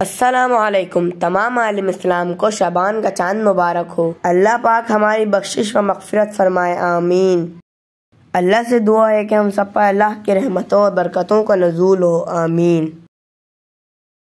السلام علیکم، تمام عالم اسلام کو شبان کا چاند مبارک ہو۔ اللہ پاک ہماری بخشش و مغفرت فرمائے، آمین۔ اللہ سے دعا ہے کہ ہم سب پر اللہ کی رحمتوں اور برکتوں کا نزول ہو، آمین۔